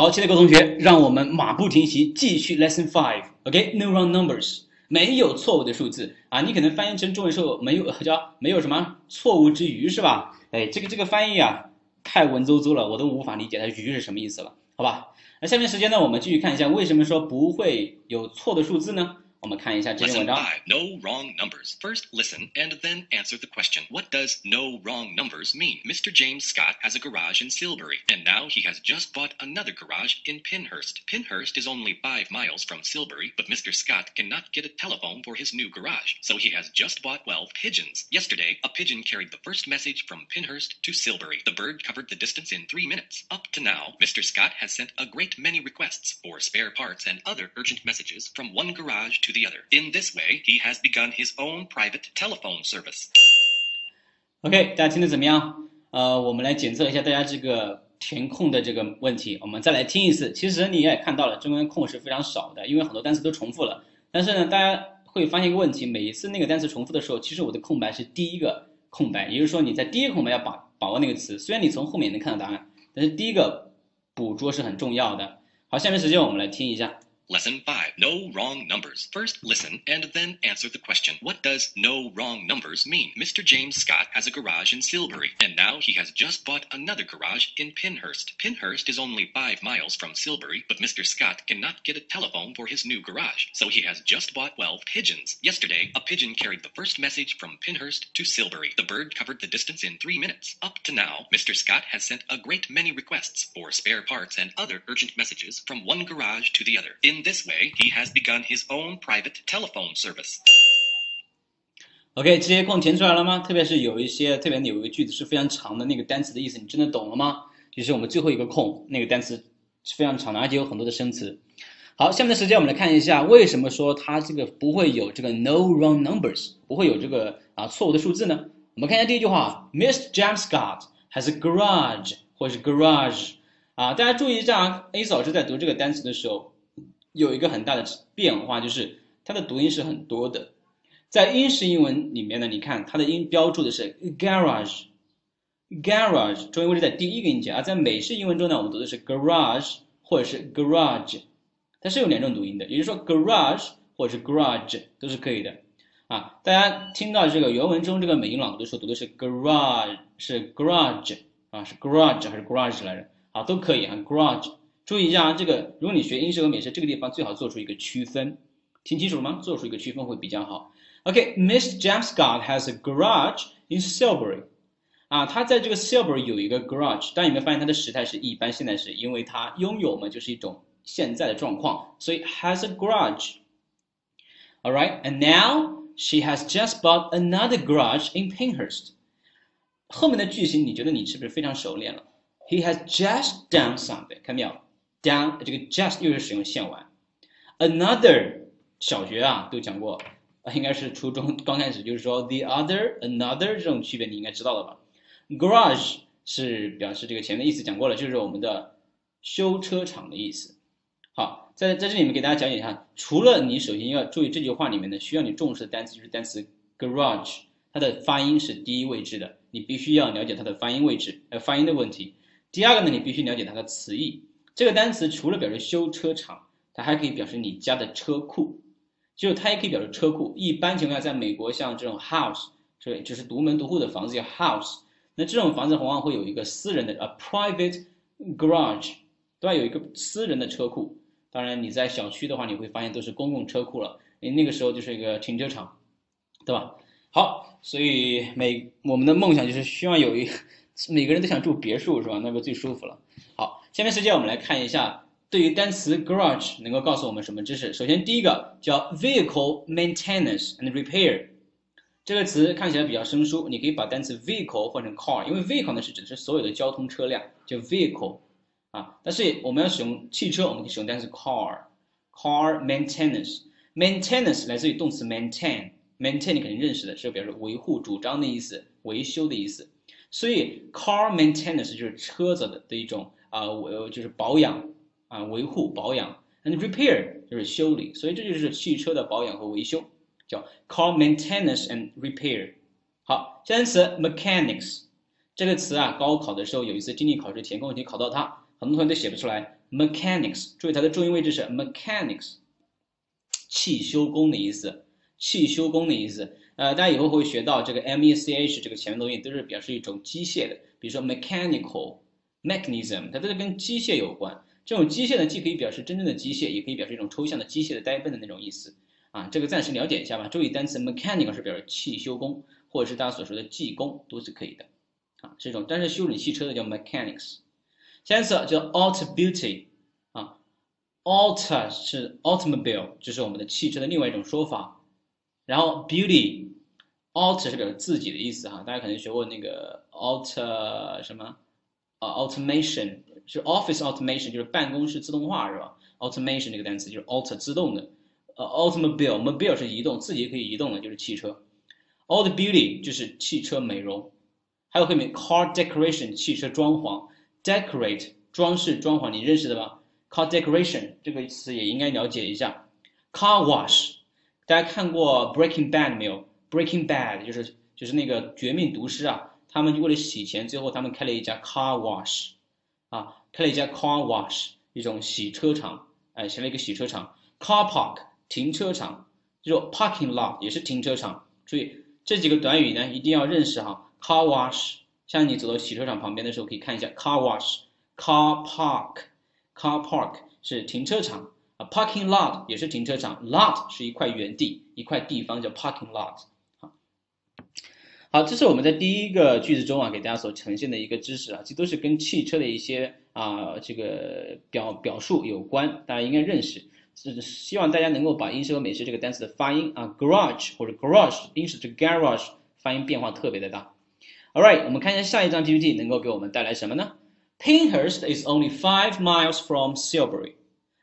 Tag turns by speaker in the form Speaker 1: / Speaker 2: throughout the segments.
Speaker 1: 好，亲爱的各位同学，让我们马不停蹄继续 Lesson Five。OK，No wrong numbers，没有错误的数字啊。你可能翻译成中文说没有叫没有什么错误之余是吧？哎，这个这个翻译啊太文绉绉了，我都无法理解它余是什么意思了，好吧？那下面时间呢，我们继续看一下为什么说不会有错的数字呢？我们看一下这篇文章。
Speaker 2: No wrong numbers. First listen and then answer the question. What does no wrong numbers mean? Mr. James Scott has a garage in Silbury, and now he has just bought another garage in Pinhurst. Pinhurst is only five miles from Silbury, but Mr. Scott cannot get a telephone for his new garage, so he has just bought 12 pigeons. Yesterday, a pigeon carried the first message from Pinhurst to Silbury. The bird covered the distance in three minutes. Up to now, Mr. Scott has sent a great many requests for spare parts and other urgent messages from one garage to the other. In this way, he has begun his own private telephone service.
Speaker 1: OK，大家听得怎么样？呃，我们来检测一下大家这个填空的这个问题。我们再来听一次。其实你也看到了，中间空是非常少的，因为很多单词都重复了。但是呢，大家会发现一个问题：每一次那个单词重复的时候，其实我的空白是第一个空白，也就是说你在第一个空白要把把握那个词。虽然你从后面能看到答案，但是第一个捕捉是很重要的。好，下面时间我们来听一下。
Speaker 2: Lesson 5. No wrong numbers. First listen and then answer the question. What does no wrong numbers mean? Mr. James Scott has a garage in Silbury, and now he has just bought another garage in Pinhurst. Pinhurst is only five miles from Silbury, but Mr. Scott cannot get a telephone for his new garage, so he has just bought 12 pigeons. Yesterday, a pigeon carried the first message from Pinhurst to Silbury. The bird covered the distance in three minutes. Up to now, Mr. Scott has sent a great many requests for spare parts and other urgent messages from one garage to the other. In this way, he has begun his own private telephone service.
Speaker 1: OK，这些空填出来了吗？特别是有一些，特别有一个句子是非常长的，那个单词的意思你真的懂了吗？就是我们最后一个空，那个单词是非常长的，而且有很多的生词。好，下面的时间我们来看一下，为什么说它这个不会有这个 no wrong numbers，不会有这个啊错误的数字呢？我们看一下第一句话，Mr. James Scott has garage，或是 garage 啊，大家注意一下，A 老师在读这个单词的时候。有一个很大的变化，就是它的读音是很多的。在英式英文里面呢，你看它的音标注的是 garage，garage 重音位置在第一个音节；而在美式英文中呢，我们读的是 garage 或者是 garage，它是有两种读音的，也就是说 garage 或者是 garage 都是可以的。啊，大家听到这个原文中这个美音朗读的时候，读的是 garage 是 garage 啊，是 garage 还是 garage 来着？啊，都可以啊，garage。注意一下啊，这个如果你学英式和美式，这个地方最好做出一个区分，听清楚了吗？做出一个区分会比较好。OK，Mr. James Scott has a garage in Silbury。啊，他在这个 Silbury 有一个 garage。大家有没有发现它的时态是一般现在时？因为它拥有嘛，就是一种现在的状况，所以 has a garage。Alright，and now she has just bought another garage in Pinehurst。后面的句型你觉得你是不是非常熟练了？He has just done something，看到没有 当这个 just 又是使用现完，another 小学啊都讲过啊，应该是初中刚开始就是说 the other another 这种区别你应该知道了吧？garage 是表示这个前面意思讲过了，就是我们的修车厂的意思。好，在在这里面给大家讲解一下，除了你首先要注意这句话里面的需要你重视的单词就是单词 garage，它的发音是第一位置的，你必须要了解它的发音位置，呃发音的问题。第二个呢，你必须了解它的词义。这个单词除了表示修车厂，它还可以表示你家的车库，就它也可以表示车库。一般情况下，在美国，像这种 house，这就是独门独户的房子叫 house。那这种房子往往会有一个私人的 a private garage，对吧？有一个私人的车库。当然，你在小区的话，你会发现都是公共车库了。你那个时候就是一个停车场，对吧？好，所以每我们的梦想就是希望有一 每个人都想住别墅，是吧？那个最舒服了。好。下面时间我们来看一下，对于单词 garage 能够告诉我们什么知识？首先，第一个叫 vehicle maintenance and repair，这个词看起来比较生疏，你可以把单词 vehicle 换成 car，因为 vehicle 呢是指的是所有的交通车辆，叫 vehicle 啊。但是我们要使用汽车，我们可以使用单词 car，car maintenance，maintenance 来自于动词 maintain，maintain 你肯定认识的，是表示维护、主张的意思，维修的意思。所以 car maintenance 就是车子的的一种。啊，我就是保养啊，维护保养，and repair 就是修理，所以这就是汽车的保养和维修，叫 car maintenance and repair。好，下一词 mechanics 这个词啊，高考的时候有一次经济考试填空题考到它，很多同学都写不出来 mechanics，注意它的重音位置是 mechanics，汽修工的意思，汽修工的意思。呃，大家以后会学到这个 m e c h 这个前面东西都是表示一种机械的，比如说 mechanical mechanism，它都是跟机械有关。这种机械呢，既可以表示真正的机械，也可以表示一种抽象的机械的呆笨的那种意思啊。这个暂时了解一下吧。注意单词 mechanical 是表示汽修工，或者是大家所说的技工，都是可以的啊。是一种，但是修理汽车的叫 mechanics。下一次叫 auto beauty 啊，auto 是 automobile，就是我们的汽车的另外一种说法。然后 beauty，auto 是表示自己的意思哈，大家可能学过那个 auto 什么啊，automation 是 office automation，就是办公室自动化是吧？automation 这个单词就是 auto 自动的，呃，automobile，mobile 是移动，自己可以移动的，就是汽车。auto beauty 就是汽车美容，还有后面 car decoration 汽车装潢，decorate 装饰装潢，你认识的吧？car decoration 这个词也应该了解一下，car wash。大家看过 Breaking Bad 没有？Breaking Bad 就是就是那个绝命毒师啊，他们为了洗钱，最后他们开了一家 car wash，啊，开了一家 car wash，一种洗车场，哎，写了一个洗车场，car park 停车场，就 parking lot 也是停车场。注意这几个短语呢，一定要认识哈。car wash，像你走到洗车场旁边的时候，可以看一下 car wash，car park，car park 是停车场啊。Parking lot 也是停车场，lot 是一块原地，一块地方叫 parking lot。好，这是我们在第一个句子中啊给大家所呈现的一个知识啊，这都是跟汽车的一些啊这个表表述有关，大家应该认识。是希望大家能够把英式和美式这个单词的发音啊，garage 或者 garage，英式这 garage 发音变化特别的大。All right，我们看一下下一张 PPT 能够给我们带来什么呢？Pinhurst is only five miles from Silbury。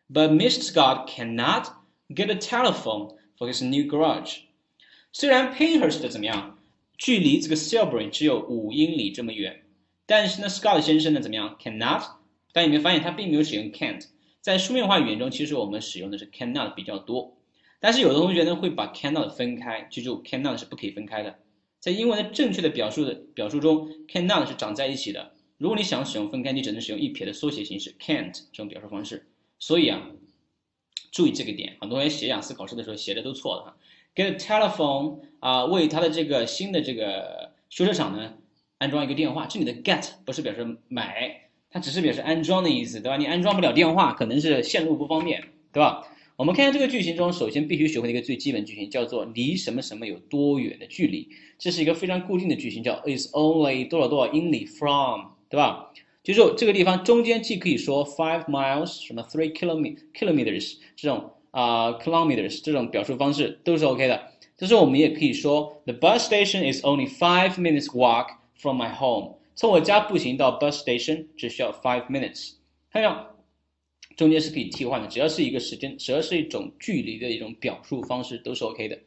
Speaker 1: But Mr. Scott cannot get a telephone for his new garage。虽然 Pinhurst 怎么样，距离这个 Silbury 只有五英里这么远，但是呢，Scott 先生呢怎么样？cannot。大家有没有发现他并没有使用 can't？在书面化语言中，其实我们使用的是 cannot 比较多。但是有的同学呢会把 cannot 分开，记住 cannot 是不可以分开的。在英文的正确的表述的表述中，cannot 是长在一起的。如果你想使用分开，你只能使用一撇的缩写形式 can't 这种表述方式。所以啊，注意这个点，很多人写雅思考试的时候写的都错了哈。Get telephone 啊，为他的这个新的这个修车厂呢安装一个电话。这里的 get 不是表示买，它只是表示安装的意思，对吧？你安装不了电话，可能是线路不方便，对吧？我们看一下这个句型中，首先必须学会的一个最基本句型，叫做离什么什么有多远的距离。这是一个非常固定的句型，叫 is only 多少多少英里 from，对吧？记住这个地方中间既可以说 five miles 什么 three kilo kilometers 这种啊 kilometers 这种表述方式都是 OK 的。就是我们也可以说 the bus station is only five minutes walk from my home。从我家步行到 bus station 只需要 five minutes。看到没有中间是可以替换的，只要是一个时间，只要是一种距离的一种表述方式都是 OK 的。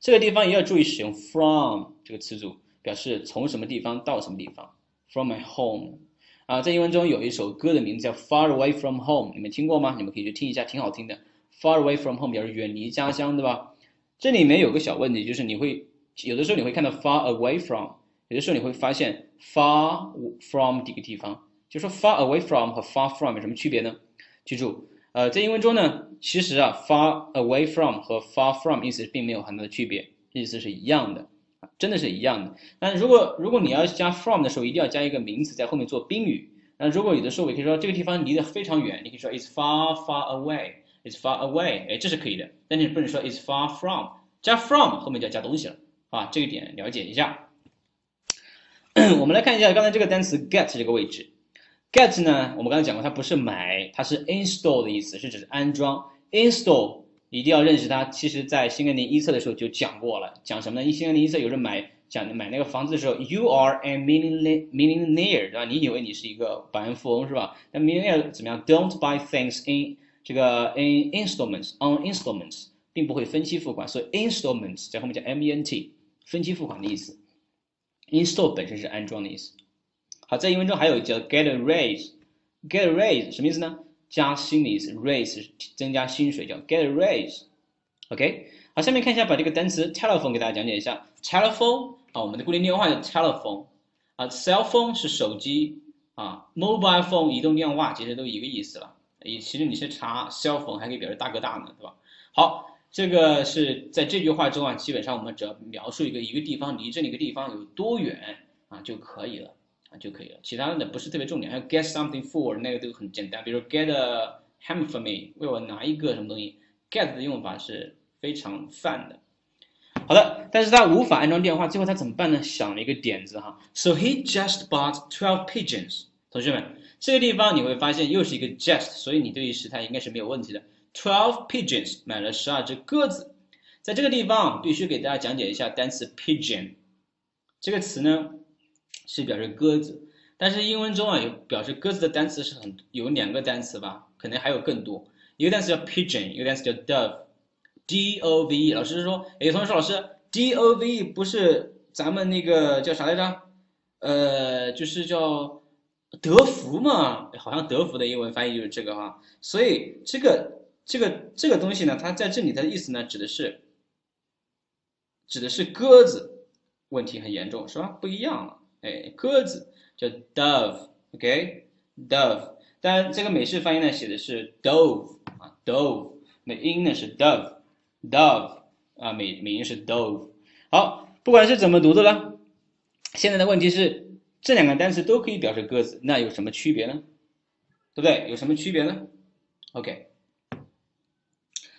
Speaker 1: 这个地方也要注意使用 from 这个词组，表示从什么地方到什么地方。From my home。啊，在英文中有一首歌的名字叫《Far Away from Home》，你们听过吗？你们可以去听一下，挺好听的。《Far Away from Home》表示远离家乡，对吧？这里面有个小问题，就是你会有的时候你会看到 Far Away from，有的时候你会发现 Far from 这个地方，就说 Far Away from 和 Far from 有什么区别呢？记住，呃，在英文中呢，其实啊，Far Away from 和 Far from 意思并没有很大的区别，意思是一样的。真的是一样的。但如果如果你要加 from 的时候，一定要加一个名词在后面做宾语。那如果有的时候，我可以说这个地方离得非常远，你可以说 it's far far away It's far away，哎，这是可以的。但你不能说 it's far from，加 from 后面就要加东西了啊，这个点了解一下。我们来看一下刚才这个单词 get 这个位置，get 呢，我们刚才讲过，它不是买，它是 install 的意思，是指安装，install。一定要认识它。其实，在新概念一册的时候就讲过了，讲什么呢？一新概念一册有人买讲买那个房子的时候，You are a millionaire，对吧？你以为你是一个百万富翁是吧？那 millionaire 怎么样？Don't buy things in 这个 in installments on installments，并不会分期付款，所以 installments 在后面加 m e n t，分期付款的意思。Install 本身是安装的意思。好，在英文中还有叫 get a raise，get a raise 什么意思呢？加薪的意思，raise 增加薪水，叫 get a raise，OK。好，下面看一下，把这个单词 telephone 给大家讲解一下。telephone 啊，我们的固定电话叫 telephone 啊，cell phone 是手机啊，mobile phone 移动电话，其实都一个意思了也其实你是查 cell phone 还可以表示大哥大呢，对吧？好，这个是在这句话中啊，基本上我们只要描述一个一个地方离这里一个地方有多远啊就可以了啊就可以了，其他的不是特别重点。还有 get something for 那个都很简单，比如 get a ham for me 为我拿一个什么东西，get 的用法是非常泛的。好的，但是他无法安装电话，最后他怎么办呢？想了一个点子哈，So he just bought twelve pigeons。同学们，这个地方你会发现又是一个 just，所以你对于时态应该是没有问题的。Twelve pigeons 买了十二只鸽子，在这个地方必须给大家讲解一下单词 pigeon 这个词呢，是表示鸽子，但是英文中啊有表示鸽子的单词是很有两个单词吧，可能还有更多，一个单词叫 pigeon，一个单词叫 dove。D O V E，老师说，有同学说，老师，D O V E 不是咱们那个叫啥来着？呃，就是叫德福嘛，好像德福的英文翻译就是这个哈。所以这个这个这个东西呢，它在这里的意思呢，指的是指的是鸽子，问题很严重，是吧？不一样了，哎，鸽子叫 dove，OK，dove，但这个美式翻译呢，写的是 dove 啊，dove，那音呢是 dove。Dove 啊，美美音是 dove。好，不管是怎么读的了，现在的问题是这两个单词都可以表示鸽子，那有什么区别呢？对不对？有什么区别呢？OK，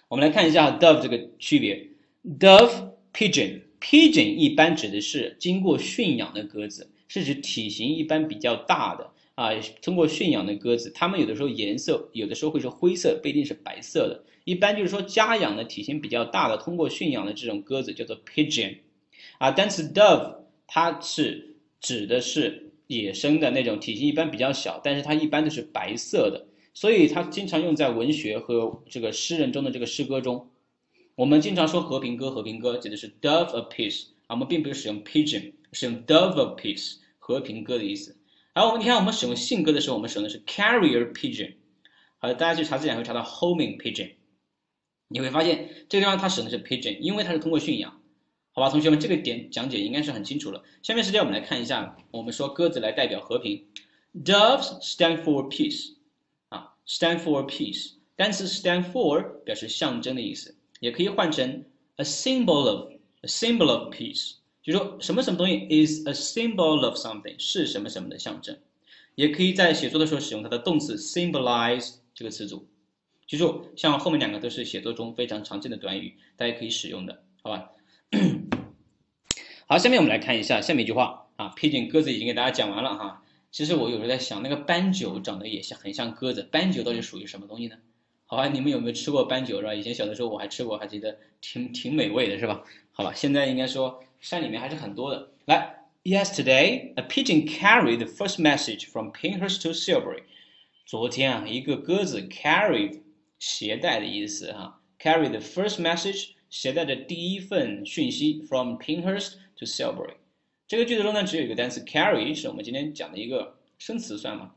Speaker 1: 我们来看一下 dove 这个区别。Dove pigeon，pigeon 一般指的是经过驯养的鸽子，是指体型一般比较大的啊，通过驯养的鸽子，它们有的时候颜色有的时候会是灰色，不一定是白色的。一般就是说家养的体型比较大的，通过驯养的这种鸽子叫做 pigeon，啊，单词 dove 它是指的是野生的那种体型一般比较小，但是它一般都是白色的，所以它经常用在文学和这个诗人中的这个诗歌中。我们经常说和平鸽，和平鸽指的是 dove of peace，啊，我们并不是使用 pigeon，是用 dove of peace，和平鸽的意思。然后我们你看我们使用信鸽的时候，我们使用的是 carrier pigeon，好，大家去查字典会查到 homing pigeon。你会发现这个地方它使用的是 pigeon，因为它是通过驯养，好吧，同学们这个点讲解应该是很清楚了。下面时间我们来看一下，我们说鸽子来代表和平，doves stand for peace，啊，stand for peace，单词 stand for 表示象征的意思，也可以换成 a symbol of，a symbol of peace，就说什么什么东西 is a symbol of something，是什么什么的象征，也可以在写作的时候使用它的动词 symbolize 这个词组。记住，像后面两个都是写作中非常常见的短语，大家可以使用的，好吧？好，下面我们来看一下下面一句话啊，pigeon 鸽子已经给大家讲完了哈。其实我有时候在想，那个斑鸠长得也像很像鸽子，斑鸠到底属于什么东西呢？好吧，你们有没有吃过斑鸠是吧？以前小的时候我还吃过，还觉得挺挺美味的是吧？好吧，现在应该说山里面还是很多的。来，Yesterday a pigeon carried the first message from Pinhurst to Silbury。昨天啊，一个鸽子 carried。携带的意思哈，carry the first message，携带的第一份讯息，from Pinhurst to Silbury。这个句子中呢，只有一个单词 carry，是我们今天讲的一个生词算吗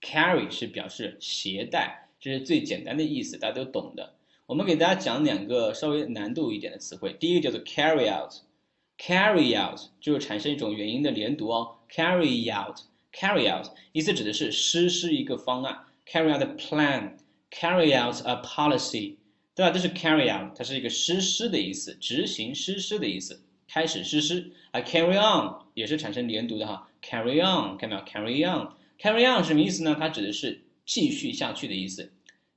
Speaker 1: ？carry 是表示携带，这是最简单的意思，大家都懂的。我们给大家讲两个稍微难度一点的词汇，第一个叫做 carry out，carry out 就是产生一种元音的连读哦，carry out，carry out 意思指的是实施一个方案，carry out a plan。Carry out a policy，对吧？这是 carry out，它是一个实施的意思，执行实施的意思，开始实施。啊，carry on 也是产生连读的哈，carry on，看到没有？carry on，carry on 什么意思呢？它指的是继续下去的意思。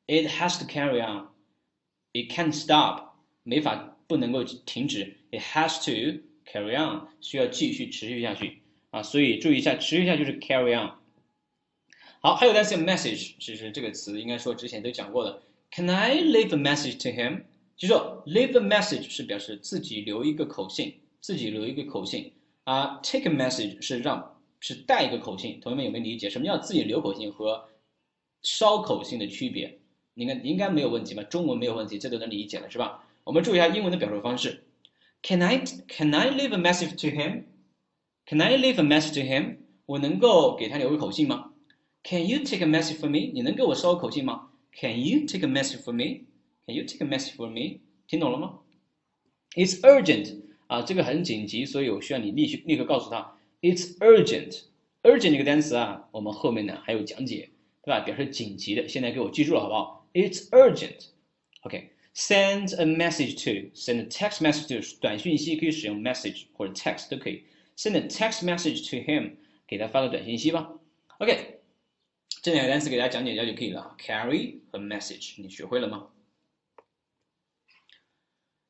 Speaker 1: It has to carry on，it can't stop，没法不能够停止。It has to carry on，需要继续持续下去啊。所以注意一下，持续下去是 carry on。好，还有单词 message，其实这个词应该说之前都讲过的。Can I leave a message to him？就说 leave a message 是表示自己留一个口信，自己留一个口信啊。Take a message 是让是带一个口信，同学们有没有理解？什么叫自己留口信和捎口信的区别？你看应该没有问题吧？中文没有问题，这都能理解了是吧？我们注意一下英文的表述方式。Can I Can I leave a message to him？Can I leave a message to him？我能够给他留个口信吗？Can you take a message for me？你能给我捎个口信吗？Can you take a message for me？Can you take a message for me？听懂了吗？It's urgent 啊，这个很紧急，所以我需要你立即立刻告诉他。It's urgent。urgent 这个单词啊，我们后面呢还有讲解，对吧？表示紧急的。现在给我记住了，好不好？It's urgent。OK。Send a message to send a text message to 短讯息可以使用 message 或者 text 都可以。Send a text message to him，给他发个短信息吧。OK，这两个单词给大家讲解一下就可以了。Carry 和 message，你学会了吗？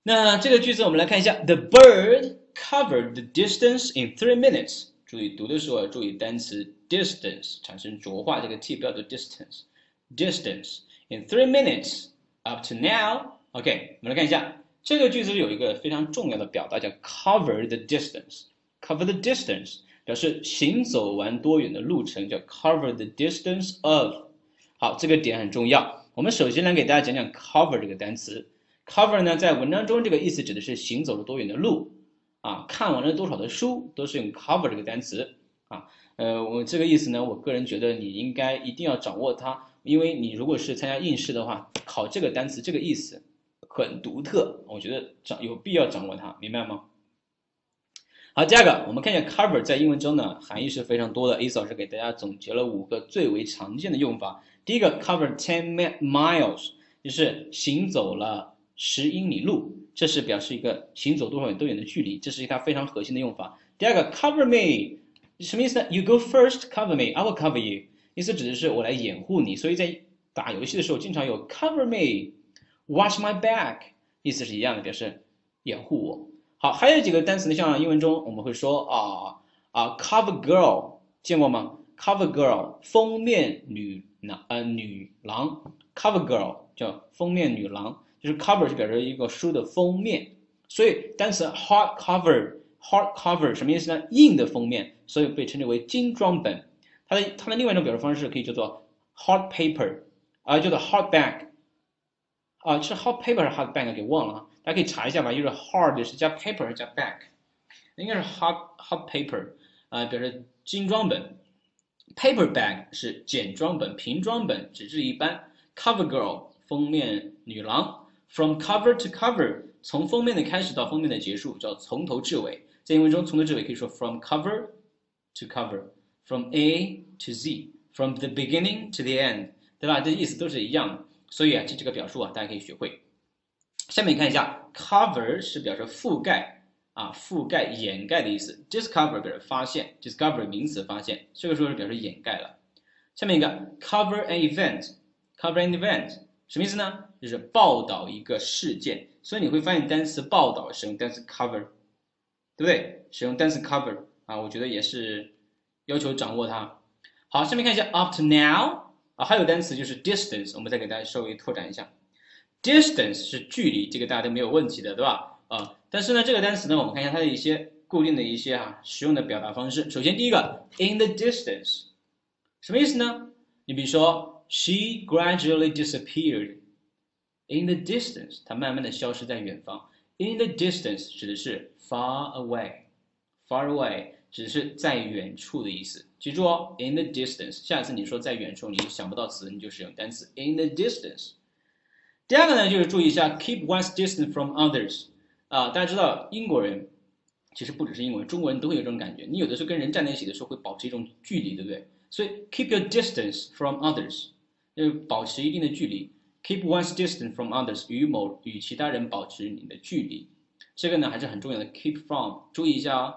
Speaker 1: 那这个句子我们来看一下，The bird covered the distance in three minutes。注意读的时候要注意单词 distance 产生浊化，这个 t 不要读 distance。Distance in three minutes up to now。OK，我们来看一下这个句子有一个非常重要的表达叫 cover the distance。Cover the distance 表示行走完多远的路程，叫 cover the distance of。好，这个点很重要。我们首先来给大家讲讲 cover 这个单词。Cover 呢，在文章中这个意思指的是行走了多远的路啊，看完了多少的书，都是用 cover 这个单词啊。呃，我这个意思呢，我个人觉得你应该一定要掌握它，因为你如果是参加应试的话，考这个单词这个意思很独特，我觉得掌有必要掌握它，明白吗？好，第二个，我们看一下 cover 在英文中呢，含义是非常多的。A 老师给大家总结了五个最为常见的用法。第一个，cover ten miles，就是行走了。十英里路，这是表示一个行走多少远多远的距离，这是一它非常核心的用法。第二个，cover me，什么意思呢？You go first, cover me, I will cover you。意思指的是我来掩护你。所以在打游戏的时候，经常有 cover me, watch my back，意思是一样的，表示掩护我。好，还有几个单词呢，像英文中我们会说啊啊，cover girl，见过吗？cover girl，封面女男呃女郎，cover girl 叫封面女郎。就是 cover 是表示一个书的封面，所以单词 hard cover，hard cover 什么意思呢？硬的封面，所以被称之为精装本。它的它的另外一种表示方式可以叫做 hard paper，啊叫做 hardback，啊是 hard paper 还是 hardback 给忘了？大家可以查一下吧，就是 hard 是加 paper 还是加 back？应该是 hard hard paper，啊表示精装本，paperback 是简装本、平装本、纸质一般，cover girl 封面女郎。From cover to cover，从封面的开始到封面的结束，叫从头至尾。在英文中，从头至尾可以说 from cover to cover，from A to Z，from the beginning to the end，对吧？这意思都是一样的。所以啊，这几个表述啊，大家可以学会。下面看一下，cover 是表示覆盖啊，覆盖、掩盖的意思。Discover 表示发现，discover 名词发现，这个时候是表示掩盖了。下面一个，cover an event，cover an event 什么意思呢？就是报道一个事件，所以你会发现单词报道使用单词 cover，对不对？使用单词 cover 啊，我觉得也是要求掌握它。好，下面看一下 up to now 啊，还有单词就是 distance，我们再给大家稍微拓展一下。distance 是距离，这个大家都没有问题的，对吧？啊，但是呢，这个单词呢，我们看一下它的一些固定的一些啊使用的表达方式。首先第一个 in the distance，什么意思呢？你比如说 she gradually disappeared。In the distance，它慢慢的消失在远方。In the distance 指的是 far away，far away 只是在远处的意思。记住哦，in the distance。下次你说在远处，你想不到词，你就使用单词 in the distance。第二个呢，就是注意一下 keep one's distance from others。啊，大家知道英国人其实不只是英国，中国人都会有这种感觉。你有的时候跟人站在一起的时候会保持一种距离，对不对？所以 keep your distance from others，就是保持一定的距离。Keep one's distance from others，与某与其他人保持你的距离，这个呢还是很重要的。Keep from，注意一下哦。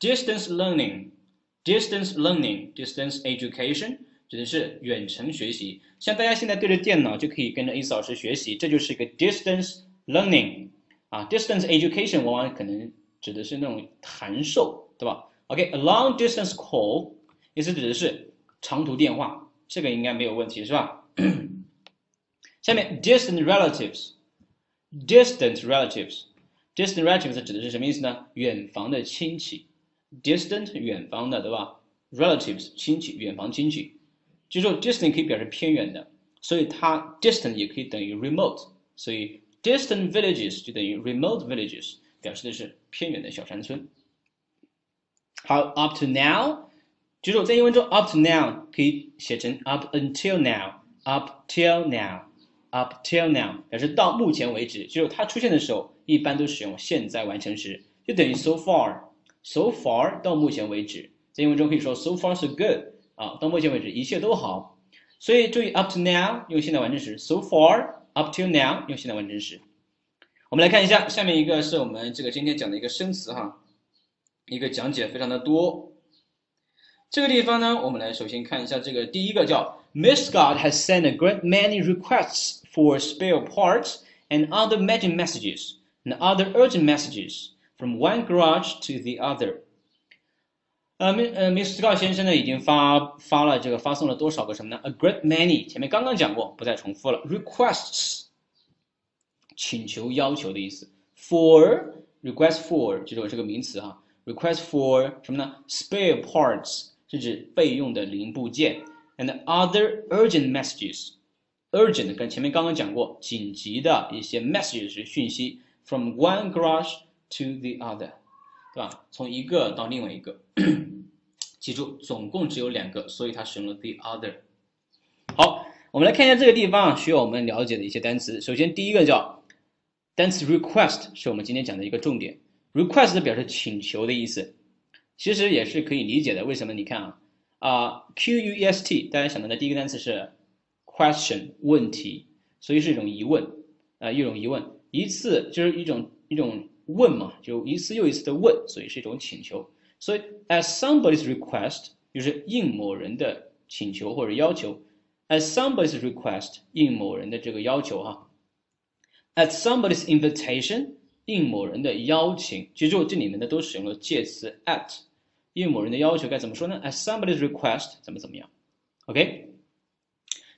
Speaker 1: Distance learning，distance learning，distance education，指的是远程学习。像大家现在对着电脑就可以跟着 A 老师学习，这就是一个 distance learning 啊。Distance education 往往可能指的是那种函授，对吧？OK，a long distance call 意思指的是长途电话，这个应该没有问题是吧？下面 distant relatives，distant relatives，distant relatives 指的是什么意思呢？远房的亲戚，distant 远方的，对吧？relatives 亲戚，远房亲戚。就说 distant 可以表示偏远的，所以它 distant 也可以等于 remote，所以 distant villages 就等于 remote villages，表示的是偏远的小山村。好，up to now，就是在英文中 up to now 可以写成 up until now，up till now。 Up till now 表示到目前为止，就是它出现的时候，一般都使用现在完成时，就等于 so far，so far 到目前为止，在英文中可以说 so far so good 啊，到目前为止一切都好。所以注意 up to now 用现在完成时，so far up till now 用现在完成时。我们来看一下，下面一个是我们这个今天讲的一个生词哈，一个讲解非常的多。这个地方呢，我们来首先看一下这个第一个叫 Miss Scott has sent a great many requests for spare parts and other message messages and other urgent messages from one garage to the other。呃，Miss 呃 Miss Scott 先生呢已经发发了这个发送了多少个什么呢？A great many，前面刚刚讲过，不再重复了。Requests，请求、要求的意思。For request for 就是这个名词哈。Request for 什么呢？Spare parts 是指备用的零部件。And other urgent Urgent 跟前面刚刚讲过，紧急的一些 message 是讯息。From one garage to the other。对吧？从一个到另外一个，记住，总共只有两个，所以它使用了 the other。好，我们来看一下这个地方需要我们了解的一些单词。首先，第一个叫单词 request，是我们今天讲的一个重点。request 表示请求的意思，其实也是可以理解的。为什么？你看啊啊，Q U E S T，大家想到的第一个单词是 question，问题，所以是一种疑问啊，一种疑问，一次就是一种一种。问嘛，就一次又一次的问，所以是一种请求。所以，at somebody's request 就是应某人的请求或者要求。at somebody's request 应某人的这个要求哈。at somebody's invitation 应某人的邀请。记住，这里面的都使用了介词 at。应某人的要求该怎么说呢？at somebody's request 怎么怎么样？OK。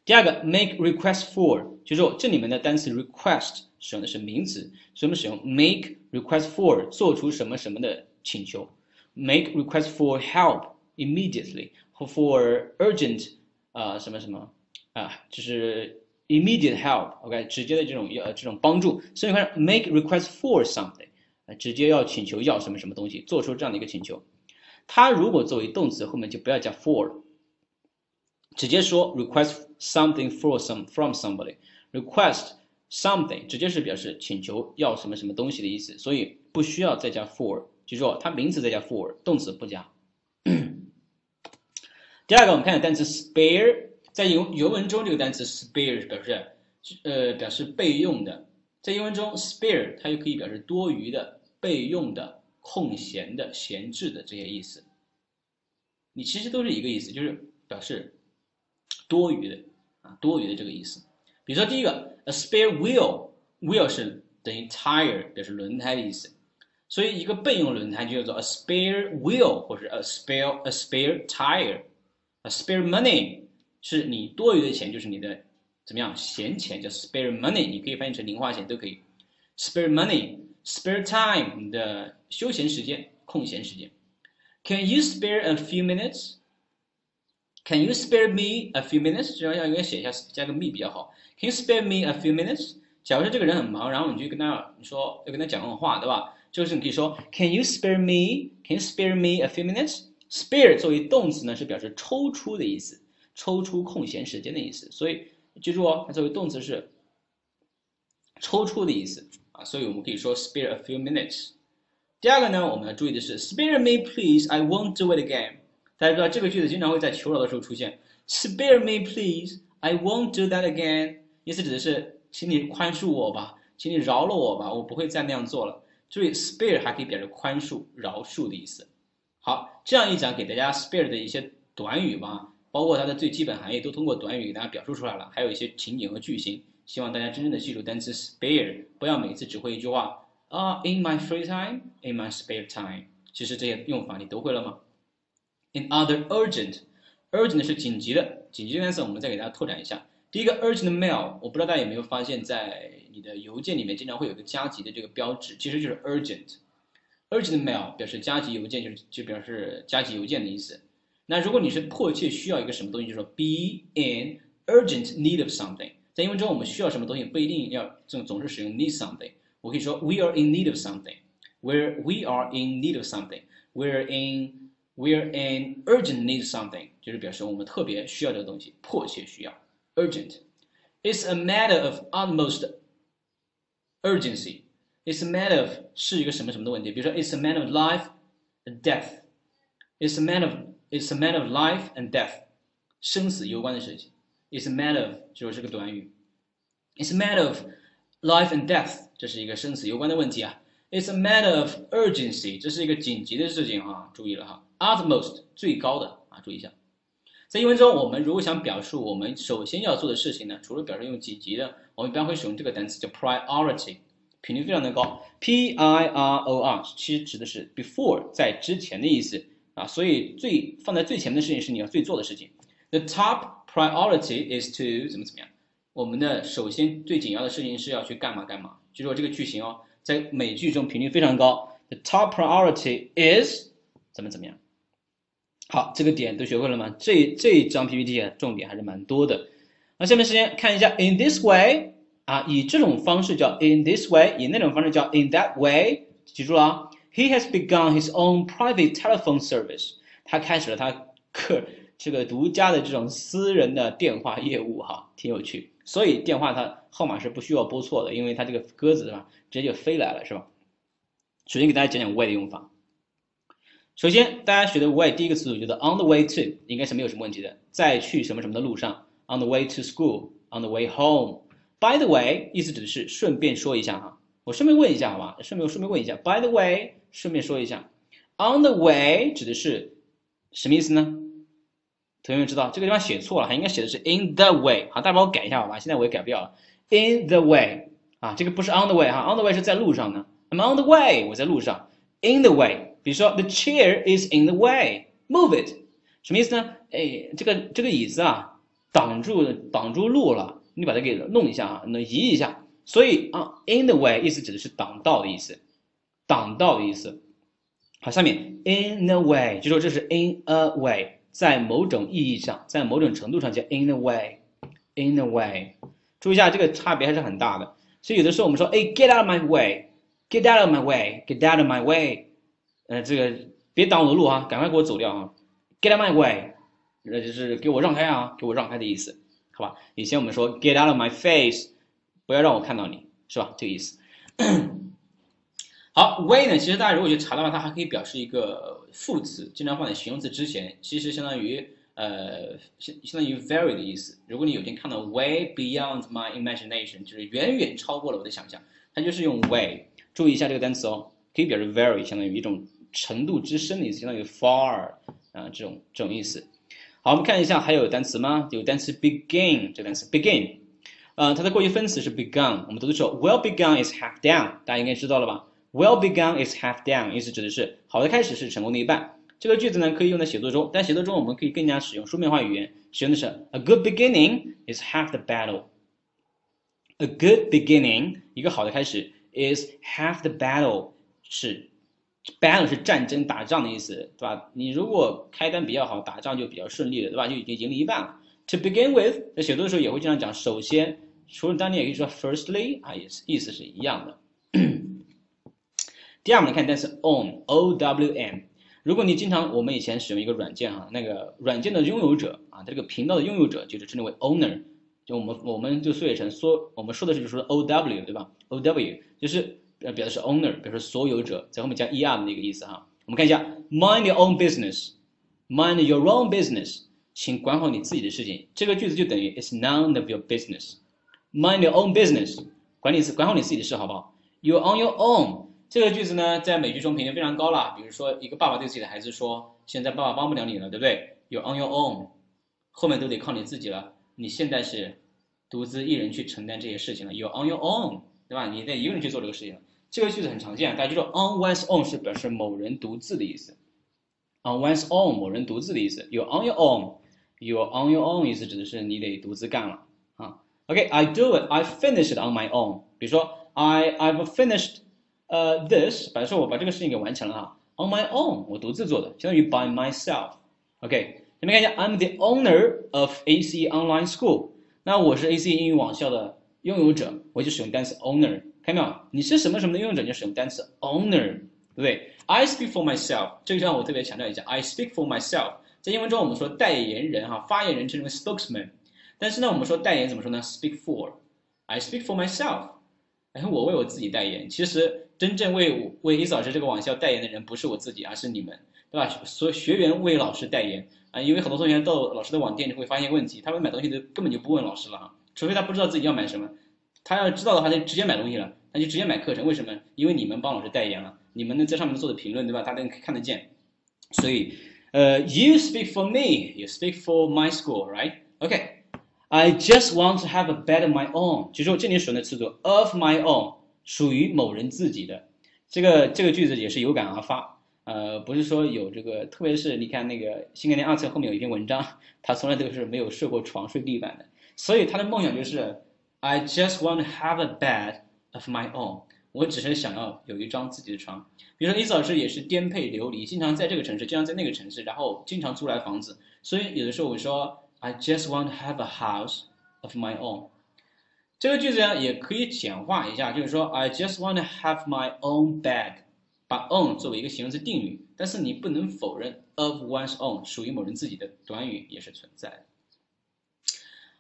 Speaker 1: 第二个，make request for，记住这里面的单词 request 使用的是名词，所以我们使用 make request for 做出什么什么的请求，make request for help immediately 和 for urgent 啊什么什么啊，就是 immediate help，OK，直接的这种呃这种帮助，所以你看 make request for something，啊，直接要请求要什么什么东西，做出这样的一个请求，它如果作为动词后面就不要加 for 了。直接说 request something for some from somebody request something 直接是表示请求要什么什么东西的意思，所以不需要再加 for，记住它名词再加 for，动词不加。第二个，我们看下单词 spare，在英原文中这个单词 spare 表示呃表示备用的，在英文中 spare 它又可以表示多余的、备用的、空闲的、闲置的这些意思。你其实都是一个意思，就是表示。多余的啊，多余的这个意思。比如说第一个，a spare wheel，wheel 是等于 tire，表示轮胎的意思。所以一个备用轮胎就叫做 a spare wheel，或者 a spare a spare tire。a spare money 是你多余的钱，就是你的怎么样闲钱，叫 spare money，你可以翻译成零花钱都可以。spare money，spare time 你的休闲时间、空闲时间。Can you spare a few minutes? Can you spare me a few minutes？这样要应该写一下，加个 me 比较好。Can you spare me a few minutes？假如说这个人很忙，然后你就跟他你说要跟他讲个话，对吧？这个时候你可以说 Can you spare me？Can you spare me a few minutes？Spare 作为动词呢，是表示抽出的意思，抽出空闲时间的意思。所以记住哦，它作为动词是抽出的意思啊。所以我们可以说 spare a few minutes。第二个呢，我们要注意的是 Spare me please，I won't do it again。大家知道这个句子经常会在求饶的时候出现，Spare me, please. I won't do that again. 意思指的是，请你宽恕我吧，请你饶了我吧，我不会再那样做了。注意，spare 还可以表示宽恕、饶恕的意思。好，这样一讲，给大家 spare 的一些短语吧，包括它的最基本含义，都通过短语给大家表述出来了。还有一些情景和句型，希望大家真正的记住单词 spare，不要每次只会一句话啊，in my free time, in my spare time。其实这些用法你都会了吗？In other urgent，urgent 是紧急的，紧急的单词我们再给大家拓展一下。第一个 urgent mail，我不知道大家有没有发现，在你的邮件里面经常会有个加急的这个标志，其实就是 urgent。urgent mail 表示加急邮件，就是就表示加急邮件的意思。那如果你是迫切需要一个什么东西，就说 be in urgent need of something。在英文中，我们需要什么东西不一定要总总是使用 need something。我可以说 we are in need of something。Where we are in need of something。We're in We're in urgent need something，就是表示我们特别需要这个东西，迫切需要。Urgent. It's a matter of utmost urgency. It's a matter of 是一个什么什么的问题。比如说，It's a matter of life and death. It's a matter of It's a matter of life and death. 生死攸关的事情。 It's a matter of 就是这个短语。It's a matter of life and death，这是一个生死攸关的问题啊。It's a matter of urgency，这是一个紧急的事情哈，注意了哈。 Utmost 最高的啊，注意一下。在英文中，我们如果想表述我们首先要做的事情呢，除了表示用几级的，我们一般会使用这个单词叫 priority，频率非常的高。P I R O R 其实指的是 before 在之前的意思啊，所以最放在最前面的事情是你要最做的事情。The top priority is to 怎么怎么样？我们的首先最紧要的事情是要去干嘛干嘛。记住这个句型哦。在美剧中频率非常高。The top priority is 怎么怎么样？好，这个点都学会了吗？这这一张 PPT 啊，重点还是蛮多的。那下面时间看一下，in this way 啊，以这种方式叫 in this way，以那种方式叫 in that way。记住了啊，He has begun his own private telephone service。他开始了他个这个独家的这种私人的电话业务哈，挺有趣。所以电话它号码是不需要拨错的，因为它这个鸽子是吧，直接就飞来了是吧？首先给大家讲讲 way 的用法。首先大家学的 way 第一个词组就是 on the way to，应该是没有什么问题的，在去什么什么的路上，on the way to school，on the way home。By the way，意思指的是顺便说一下哈，我顺便问一下好吧，顺便顺便问一下。By the way，顺便说一下，on the way 指的是什么意思呢？同学们知道这个地方写错了，还应该写的是 in the way，好，大家帮我改一下好吧？现在我也改不掉了，in the way，啊，这个不是 on the way 哈，on the way 是在路上呢，I'm on the way，我在路上，in the way，比如说 the chair is in the way，move it，什么意思呢？哎，这个这个椅子啊，挡住挡住路了，你把它给弄一下啊，那移一下，所以啊，in the way 意思指的是挡道的意思，挡道的意思。好，下面 in the way 就说这是 in a way。在某种意义上，在某种程度上叫 in the way，in the way，注意一下这个差别还是很大的。所以有的时候我们说，哎，get out of my way，get out of my way，get out of my way，呃，这个别挡我的路啊，赶快给我走掉啊，get out my way，那就是给我让开啊，给我让开的意思，好吧？以前我们说 get out of my face，不要让我看到你，是吧？这个意思。好，way 呢？其实大家如果去查的话，它还可以表示一个副词，经常放在形容词之前，其实相当于呃相相当于 very 的意思。如果你有天看到 way beyond my imagination，就是远远超过了我的想象，它就是用 way。注意一下这个单词哦，可以表示 very，相当于一种程度之深的意思，相当于 far 啊这种这种意思。好，我们看一下还有单词吗？有单词 begin，这单词 begin，呃，它的过去分词是 begun，我们读的时候 well begun is half done，大家应该知道了吧？Well begun is half done，意思指的是好的开始是成功的一半。这个句子呢可以用在写作中，但写作中我们可以更加使用书面化语言，使用的是 A good beginning is half the battle。A good beginning，一个好的开始 is half the battle，是 battle 是战争打仗的意思，对吧？你如果开单比较好，打仗就比较顺利了，对吧？就已经赢了一半了。To begin with，在写作的时候也会经常讲首先，除了当年也可以说 firstly，啊，也是意思是一样的。第二，我们来看单词 own，o w n。如果你经常，我们以前使用一个软件哈，那个软件的拥有者啊，它这个频道的拥有者就是称之为 owner。就我们我们就缩写成缩，我们说的是就是说 o w 对吧？o w 就是呃表示 owner，比如说所有者，在后面加 e r 的那个意思哈。我们看一下，mind your own business，mind your own business，请管好你自己的事情。这个句子就等于 it's none of your business，mind your own business，管你管好你自己的事好不好？You're on your own。这个句子呢，在美剧中评分非常高了。比如说，一个爸爸对自己的孩子说：“现在爸爸帮不了你了，对不对？You're on your own，后面都得靠你自己了。你现在是独自一人去承担这些事情了。You're on your own，对吧？你得一个人去做这个事情。这个句子很常见，大家记住，on one's own 是表示某人独自的意思。on one's own，某人独自的意思。You're on your own，You're on your own 意思指的是你得独自干了啊。OK，I do it，I finished on my own。比如说，I I've finished。呃，this，比如说我把这个事情给完成了哈，on my own，我独自做的，相当于 by myself。OK，咱们看一下，I'm the owner of AC Online School。那我是 AC 英语网校的 拥有者，我就使用单词 owner。看到没有？你是什么什么的拥有者，你就使用单词 owner，对不对？I speak for myself。这个地方我特别强调一下，I speak for myself。在英文中我们说代言人哈，发言人称为 spokesman。但是呢，我们说代言怎么说呢？Speak for。I speak for myself。哎，我为我自己代言。其实。真正为为伊老师这个网校代言的人不是我自己，而是你们，对吧？所学员为老师代言，啊，因为很多同学到老师的网店就会发现问题，他们买东西都根本就不问老师了啊，除非他不知道自己要买什么，他要知道的话，就直接买东西了，那就直接买课程。为什么？因为你们帮老师代言了，你们呢在上面做的评论，对吧？他都看得见。所以，呃，you speak for me，you speak for my school，right？OK，I just want to have a bed of my own。就说这里使用的词组 of my own，属于某人自己的。这个这个句子也是有感而发。呃，不是说有这个，特别是你看那个新概念二册后面有一篇文章，他从来都是没有睡过床、睡地板的，所以他的梦想就是，I just want to have a bed of my own，我只是想要有一张自己的床。比如说，伊老师也是颠沛流离，经常在这个城市，经常在那个城市，然后经常租来房子，所以有的时候我说，I just want to have a house of my own。这个句子呢也可以简化一下，就是说，I just want to have my own bed。把 own 作为一个形容词定语，但是你不能否认 of one's own 属于某人自己的短语也是存在的。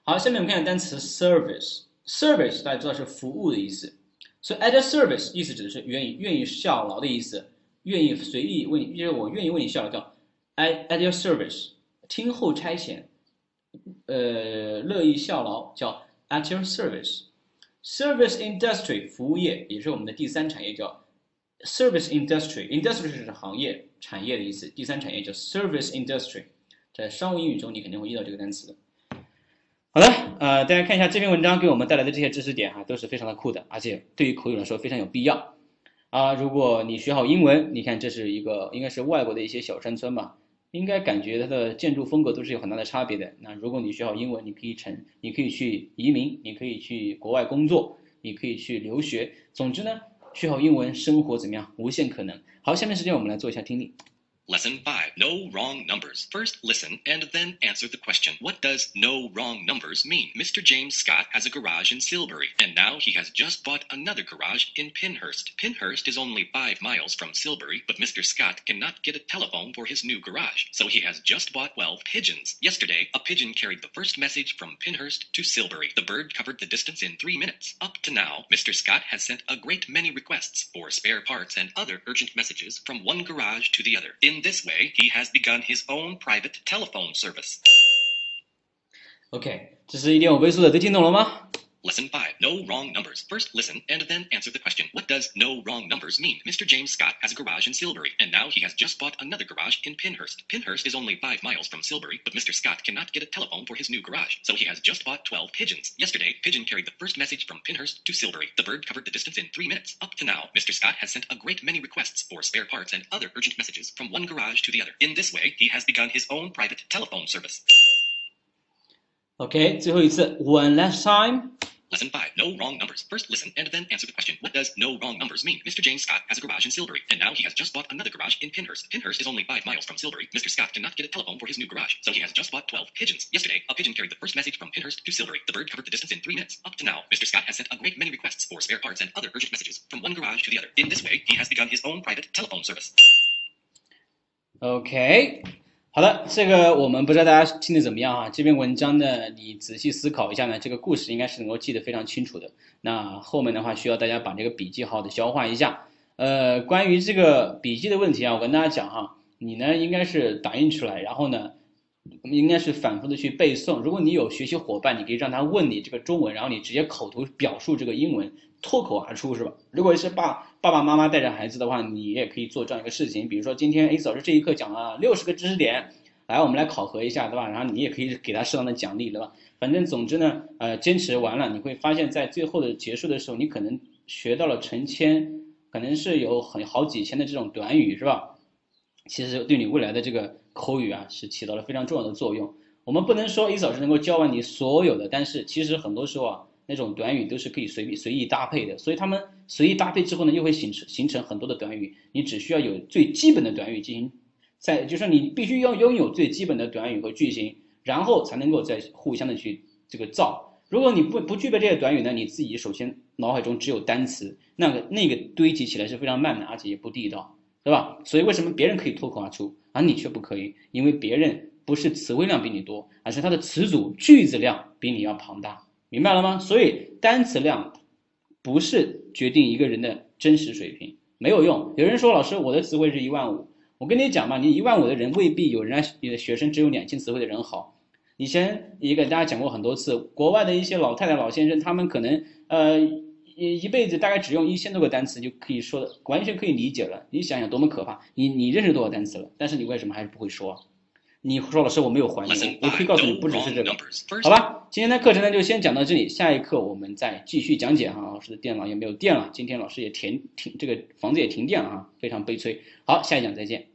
Speaker 1: 好，下面我们看下单词 service，service 大家知道是服务的意思，所以 at a service 意思指的是愿意愿意效劳的意思，愿意随意为你，就是我愿意为你效劳，叫 at at your service，听候差遣，呃，乐意效劳叫 at your service，service industry 服务业也是我们的第三产业叫。Service industry，industry 是行业、产业的意思。第三产业叫 service industry，在商务英语中你肯定会遇到这个单词。好的，呃，大家看一下这篇文章给我们带来的这些知识点哈，都是非常的酷的，而且对于口语来说非常有必要啊。如果你学好英文，你看这是一个应该是外国的一些小山村吧，应该感觉它的建筑风格都是有很大的差别的。那如果你学好英文，你可以成，你可以去移民，你可以去国外工作，你可以去留学，总之呢。学好英文，生活怎么样？无限可能。好，下面时间我们来做一下听力。
Speaker 2: Lesson 5 No wrong numbers. First listen and then answer the question. What does no wrong numbers mean? Mr. James Scott has a garage in Silbury, and now he has just bought another garage in Pinhurst. Pinhurst is only five miles from Silbury, but Mr. Scott cannot get a telephone for his new garage, so he has just bought 12 pigeons. Yesterday, a pigeon carried the first message from Pinhurst to Silbury. The bird covered the distance in three minutes. Up to now, Mr. Scott has sent a great many requests for spare parts and other urgent messages from one garage to the other. In in this way, he has begun his own private telephone service.
Speaker 1: OK，这是一点五倍速的，都听懂了吗
Speaker 2: ？Lesson 5 No wrong numbers. First listen and then answer the question What does no wrong numbers mean? Mr. James Scott has a garage in Silbury, and now he has just bought another garage in Pinhurst. Pinhurst is only five miles from Silbury, but Mr. Scott cannot get a telephone for his new garage, so he has just bought 12 pigeons. Yesterday, Pigeon carried the first message from Pinhurst to Silbury. The bird covered the distance in three minutes. Up to now, Mr. Scott has sent a great many requests for spare parts and other urgent messages from one garage to the other. In this way, he has begun his own private telephone service.
Speaker 1: OK，最后一次，one last time。
Speaker 2: Lesson 5. No wrong numbers. First listen and then answer the question. What does no wrong numbers mean? Mr. James Scott has a garage in Silbury, and now he has just bought another garage in Pinhurst. Pinhurst is only five miles from Silbury. Mr. Scott cannot get a telephone for his new garage, so he has just bought 12 pigeons. Yesterday, a pigeon carried the first message from Pinhurst to Silbury. The bird covered the distance in three minutes. Up to now, Mr. Scott has sent a great many requests for spare parts and other urgent messages from one garage to the other. In this way, he has begun his own private telephone service.
Speaker 1: Okay. 好的，这个我们不知道大家听得怎么样啊？这篇文章呢，你仔细思考一下呢，这个故事应该是能够记得非常清楚的。那后面的话需要大家把这个笔记好的消化一下。呃，关于这个笔记的问题啊，我跟大家讲哈，你呢应该是打印出来，然后呢，我们应该是反复的去背诵。如果你有学习伙伴，你可以让他问你这个中文，然后你直接口头表述这个英文，脱口而出是吧？如果是爸爸爸妈妈带着孩子的话，你也可以做这样一个事情。比如说今天 A 老师这一课讲了六十个知识点，来我们来考核一下，对吧？然后你也可以给他适当的奖励，对吧？反正总之呢，呃，坚持完了，你会发现在最后的结束的时候，你可能学到了成千，可能是有很好几千的这种短语，是吧？其实对你未来的这个口语啊，是起到了非常重要的作用。我们不能说 A 老师能够教完你所有的，但是其实很多时候啊。那种短语都是可以随随意搭配的，所以他们随意搭配之后呢，又会形成形成很多的短语。你只需要有最基本的短语进行，在就是你必须要拥有最基本的短语和句型，然后才能够再互相的去这个造。如果你不不具备这些短语呢，你自己首先脑海中只有单词，那个那个堆积起来是非常慢的，而且也不地道，对吧？所以为什么别人可以脱口而出，而你却不可以？因为别人不是词汇量比你多，而是他的词组句子量比你要庞大。明白了吗？所以单词量不是决定一个人的真实水平，没有用。有人说老师，我的词汇是一万五，我跟你讲嘛，你一万五的人未必有人家你的学生只有两千词汇的人好。以前也给大家讲过很多次，国外的一些老太太、老先生，他们可能呃一一辈子大概只用一千多个单词就可以说的，完全可以理解了。你想想多么可怕！你你认识多少单词了？但是你为什么还是不会说？你说老师我没有还你，我可以告诉你不只是这个，好吧？今天的课程呢就先讲到这里，下一课我们再继续讲解哈。老师的电脑也没有电了，今天老师也停停这个房子也停电了哈，非常悲催。好，下一讲再见。